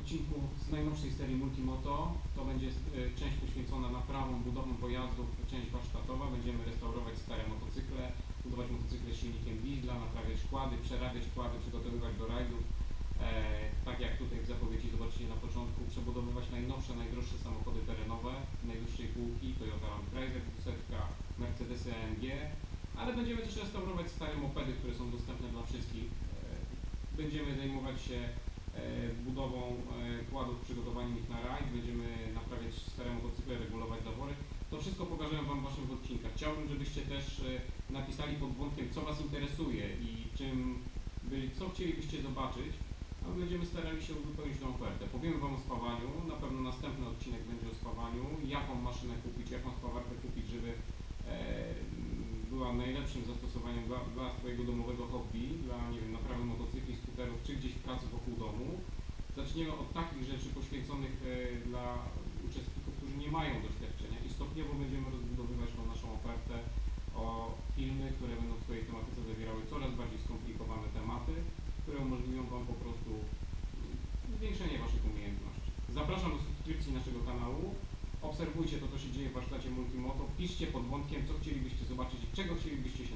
odcinku z najnowszej serii Multimoto. To będzie e, część poświęcona naprawom, budowom pojazdów, część warsztatowa. Będziemy restaurować stare motocykle, budować motocykle z silnikiem diesla, naprawiać szkłady, przerabiać szkłady, przygotowywać do rajdów. E, tak jak tutaj w zapowiedzi zobaczycie na początku, przebudowywać najnowsze, najdroższe samochody terenowe najwyższej półki, Toyota Land Cruiser 200, Mercedesy AMG, ale będziemy też restaurować stare mopedy, które są dostępne dla wszystkich. E, Będziemy zajmować się e, budową e, kładów, przygotowaniem ich na rajd, będziemy naprawiać stare motocykle, regulować zawory. To wszystko pokażę Wam w Waszym odcinkach. Chciałbym, żebyście też e, napisali pod wątkiem, co Was interesuje i czym byli, co chcielibyście zobaczyć, a my będziemy starali się uzupełnić tą ofertę. Powiemy Wam o spawaniu, na pewno następny odcinek będzie o spawaniu, jaką maszynę kupić, jaką spawarkę kupić, żeby e, była najlepszym zastosowaniem dla, dla swojego domowego hobby, dla nie wiem, domu. Zaczniemy od takich rzeczy poświęconych e, dla uczestników, którzy nie mają doświadczenia i stopniowo będziemy rozbudowywać tą naszą ofertę o filmy, które będą w swojej tematyce zawierały coraz bardziej skomplikowane tematy, które umożliwią Wam po prostu zwiększenie Waszych umiejętności. Zapraszam do subskrypcji naszego kanału. Obserwujcie to, co się dzieje w warsztacie Multimoto. Piszcie pod wątkiem, co chcielibyście zobaczyć i czego chcielibyście się